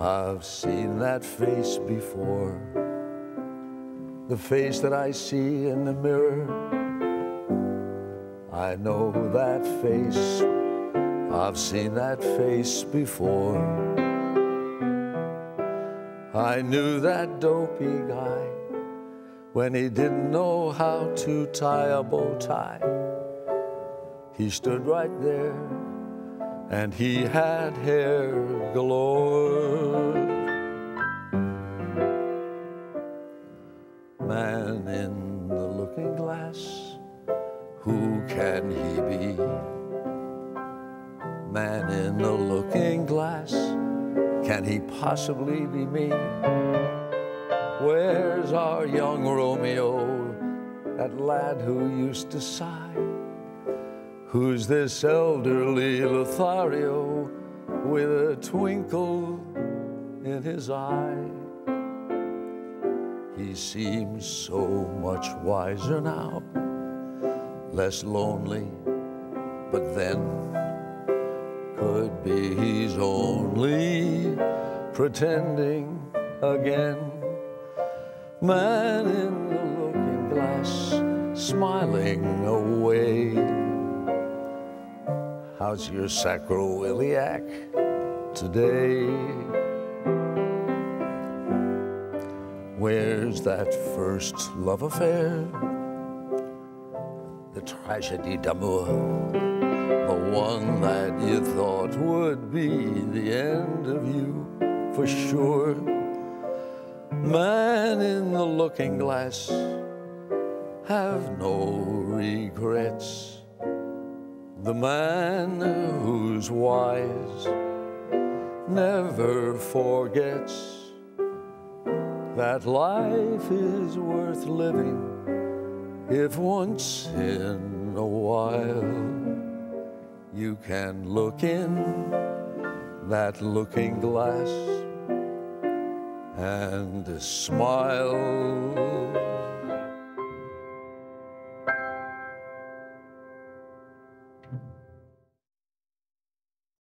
I've seen that face before. The face that I see in the mirror. I know that face. I've seen that face before. I knew that dopey guy when he didn't know how to tie a bow tie. He stood right there and he had hair galore. Man in the looking glass, who can he be? Man in the looking glass, can he possibly be me? Where's our young Romeo, that lad who used to sigh? Who's this elderly Lothario with a twinkle in his eye? He seems so much wiser now, less lonely, but then could be he's only pretending again. Man in the looking glass, smiling away. How's your sacroiliac today? Where's that first love affair? The tragedy d'amour, the one that you thought would be the end of you for sure. Man in the looking glass, have no regrets. The man who's wise never forgets that life is worth living if once in a while you can look in that looking glass and smile.